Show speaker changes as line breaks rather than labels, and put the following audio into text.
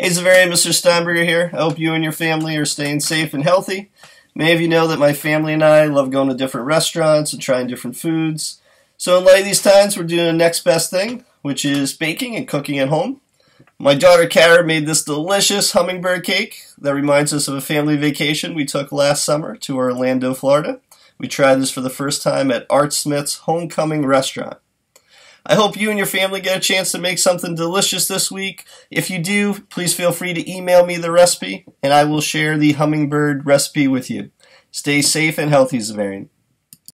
Hey Xaverian, Mr. Steinberger here. I hope you and your family are staying safe and healthy. Many of you know that my family and I love going to different restaurants and trying different foods. So in light of these times, we're doing the next best thing, which is baking and cooking at home. My daughter Kara made this delicious hummingbird cake that reminds us of a family vacation we took last summer to Orlando, Florida. We tried this for the first time at Art Smith's Homecoming Restaurant. I hope you and your family get a chance to make something delicious this week. If you do, please feel free to email me the recipe, and I will share the hummingbird recipe with you. Stay safe and healthy, Xaverian.